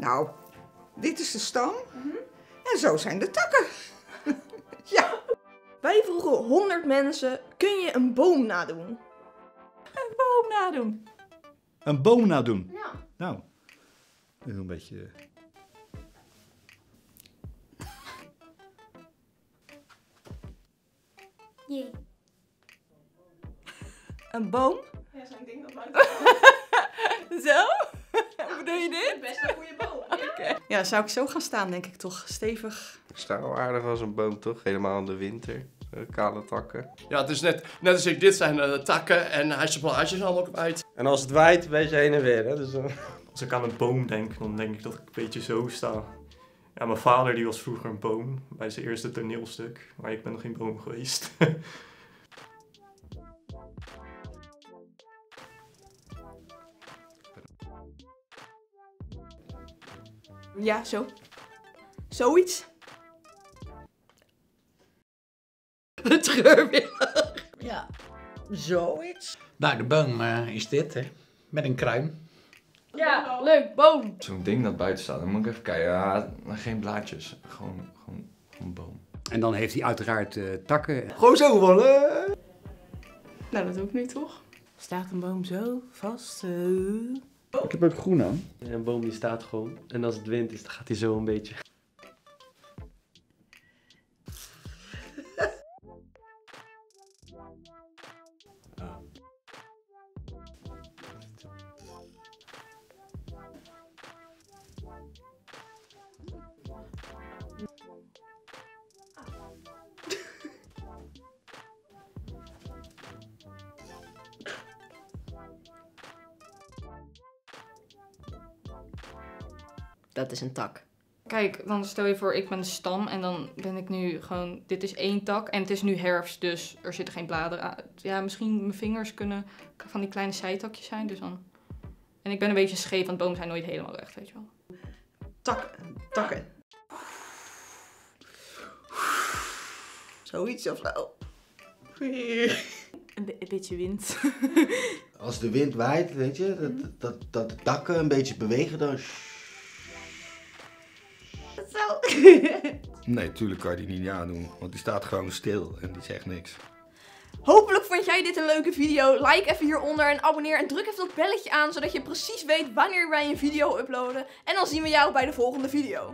Nou, dit is de stam. En zo zijn de takken. ja. Wij vroegen 100 mensen, kun je een boom nadoen? Boom nadoen. Een boom nadoen. Ja. Nou, een beetje... Jee. Een boom? Ja, zo'n ding dat buiten. Zo? Hoe bedoel je dit? Best een goede Ja, zou ik zo gaan staan, denk ik toch. Stevig. Ik sta wel aardig als een boom, toch? Helemaal in de winter. Eh, kale takken. Ja, het is net, net als ik, dit zijn de takken en hij zijn blaadjes allemaal op uit. En als het waait, wees je heen en weer, hè? Dus, eh, Als ik aan een boom denk, dan denk ik dat ik een beetje zo sta. Ja, mijn vader die was vroeger een boom bij zijn eerste toneelstuk, maar ik ben nog geen boom geweest. Ja, zo. Zoiets. Treurwillig. Ja, zoiets. Nou, de boom eh, is dit, hè. Met een kruin. Ja, leuk, boom. Zo'n ding dat buiten staat, dan moet ik even kijken. Ja, geen blaadjes, gewoon, gewoon, gewoon een boom. En dan heeft hij uiteraard eh, takken. Gewoon zo hè? Nou, dat doe ik nu toch? Staat een boom zo vast? Ik heb ook groen aan. Een boom die staat gewoon. En als het wind is, dan gaat hij zo een beetje. Dat is een tak. Kijk, dan stel je voor, ik ben de stam en dan ben ik nu gewoon, dit is één tak en het is nu herfst, dus er zitten geen bladeren aan. Ja, misschien mijn vingers kunnen van die kleine zijtakjes zijn, dus dan... En ik ben een beetje scheef, want bomen zijn nooit helemaal recht, weet je wel. Tak, takken. Zoiets of zo. Een, een beetje wind. Als de wind waait, weet je, dat, dat, dat de takken een beetje bewegen dan. Zo. Nee, tuurlijk kan je die niet aandoen, want die staat gewoon stil en die zegt niks. Hopelijk vond jij dit een leuke video. Like even hieronder en abonneer en druk even dat belletje aan, zodat je precies weet wanneer wij een video uploaden. En dan zien we jou bij de volgende video.